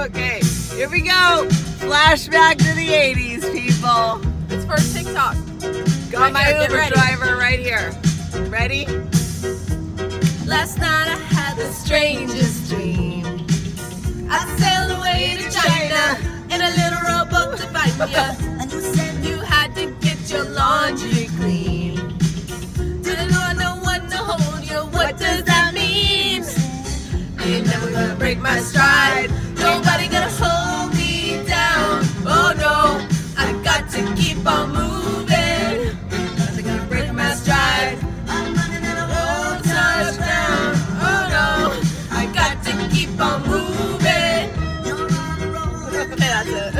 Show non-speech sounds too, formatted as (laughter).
Okay, here we go. Flashback to the 80s, people. It's for TikTok. Got right my here, Uber driver right here. Ready? Last night I had the strangest dream. I sailed away to China, in a little rowboat to find you. (laughs) and you said you had to get your laundry clean. Didn't want no one to hold you. What, what does that mean? I ain't never gonna break my stride. keep on moving. That's it.